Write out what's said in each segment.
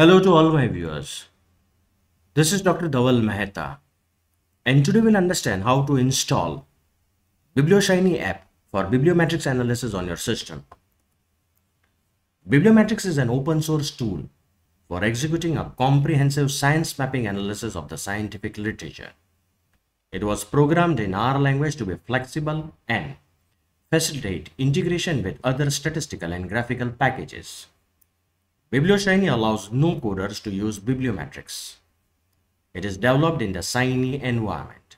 Hello to all my viewers. This is Dr. Dhaval Maheta and today we'll understand how to install BiblioShiny app for bibliometrics analysis on your system. Bibliometrix is an open source tool for executing a comprehensive science mapping analysis of the scientific literature. It was programmed in R language to be flexible and facilitate integration with other statistical and graphical packages. BiblioShiny allows no coders to use bibliometrix. It is developed in the Shiny environment.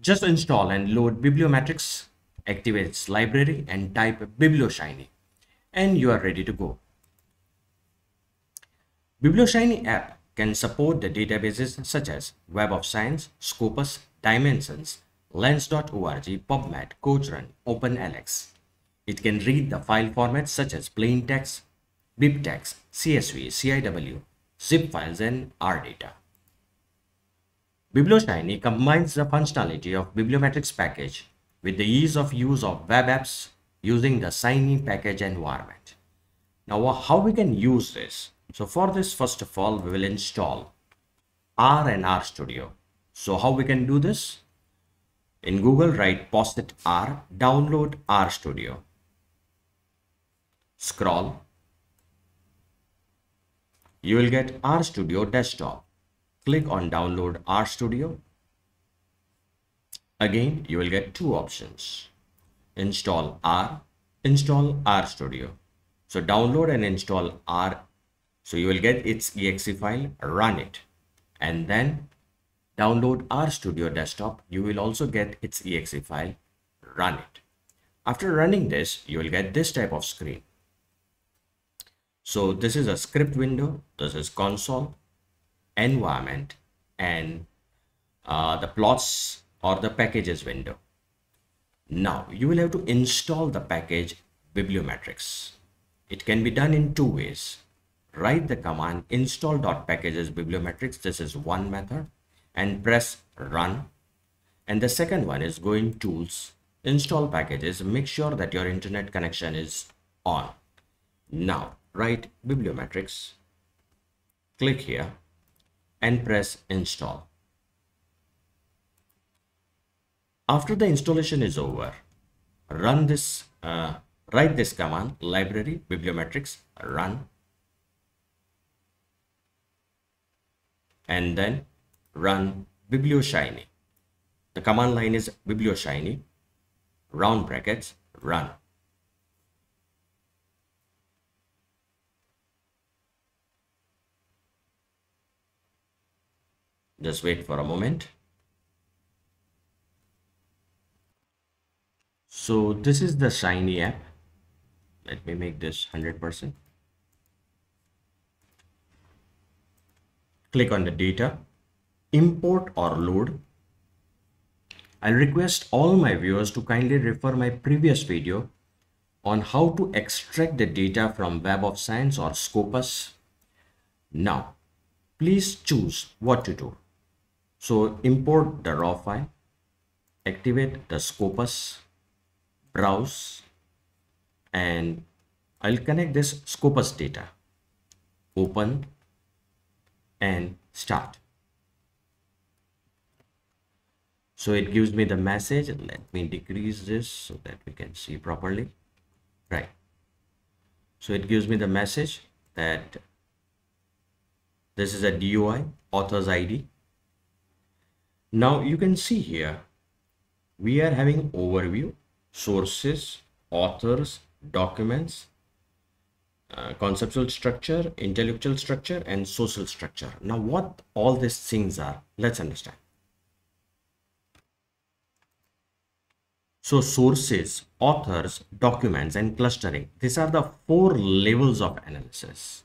Just install and load bibliometrix, activate its library and type BiblioShiny and you are ready to go. BiblioShiny app can support the databases such as Web of Science, Scopus, Dimensions, Lens.org, PubMed, Cochrane, OpenAlex. It can read the file formats such as plain text, BibTeX, CSV, CIW, zip files, and RData. BiblioShiny combines the functionality of Bibliometrix package with the ease of use of web apps using the Shiny package environment. Now, how we can use this? So for this, first of all, we will install R and R Studio. So how we can do this? In Google, write POSIT R, download R Studio. Scroll you will get RStudio desktop. Click on download RStudio. Again, you will get two options. Install R, install RStudio. So download and install R. So you will get its exe file, run it. And then download RStudio desktop. You will also get its exe file, run it. After running this, you will get this type of screen. So this is a script window. This is console, environment, and uh, the plots or the packages window. Now you will have to install the package bibliometrix. It can be done in two ways. Write the command install.packages bibliometrix. This is one method and press run. And the second one is go in tools, install packages, make sure that your internet connection is on. Now write bibliometrix, click here and press install. After the installation is over, run this, uh, write this command library bibliometrix run and then run biblioshiny. The command line is biblioshiny round brackets run. Just wait for a moment. So this is the Shiny app. Let me make this 100%. Click on the data, import or load. I'll request all my viewers to kindly refer my previous video on how to extract the data from Web of Science or Scopus. Now, please choose what to do. So import the raw file, activate the Scopus, browse, and I'll connect this Scopus data, open and start. So it gives me the message. Let me decrease this so that we can see properly. Right. So it gives me the message that this is a DOI, author's ID, now you can see here, we are having overview, sources, authors, documents, uh, conceptual structure, intellectual structure, and social structure. Now what all these things are, let's understand. So sources, authors, documents, and clustering. These are the four levels of analysis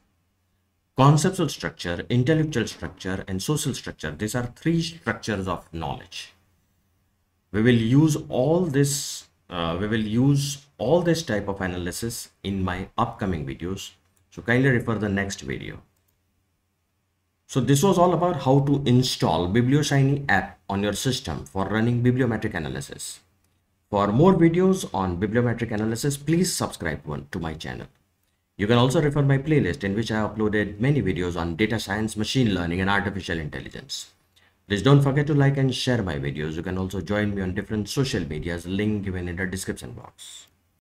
conceptual structure, intellectual structure, and social structure. These are three structures of knowledge. We will use all this, uh, we will use all this type of analysis in my upcoming videos. So kindly refer the next video. So this was all about how to install BiblioShiny app on your system for running bibliometric analysis. For more videos on bibliometric analysis, please subscribe to my channel. You can also refer my playlist in which I uploaded many videos on data science, machine learning and artificial intelligence. Please don't forget to like and share my videos. You can also join me on different social medias, link given in the description box.